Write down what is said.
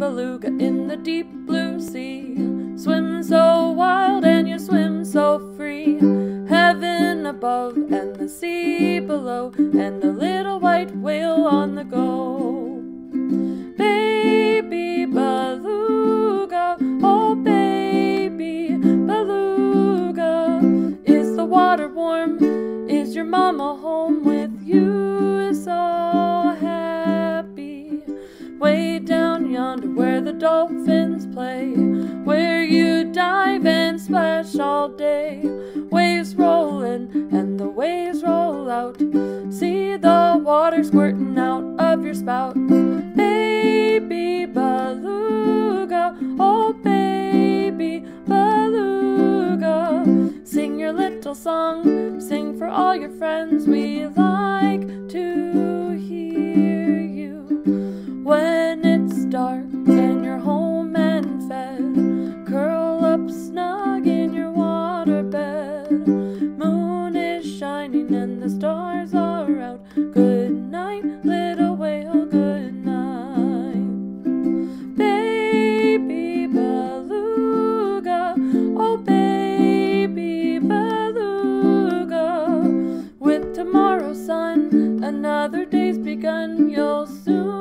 beluga in the deep blue sea. Swim so wild and you swim so free. Heaven above and the sea below, and a little white whale on the go. Baby beluga, oh baby beluga, is the water warm? Is your mama home with you? So happy. Way down yonder where the dolphins play, where you dive and splash all day. Waves rolling and the waves roll out. See the water squirting out of your spout. Baby beluga, oh baby beluga. Sing your little song, sing for all your friends. We like Moon is shining and the stars are out. Good night, little whale, good night. Baby beluga, oh baby beluga. With tomorrow's sun, another day's begun. You'll soon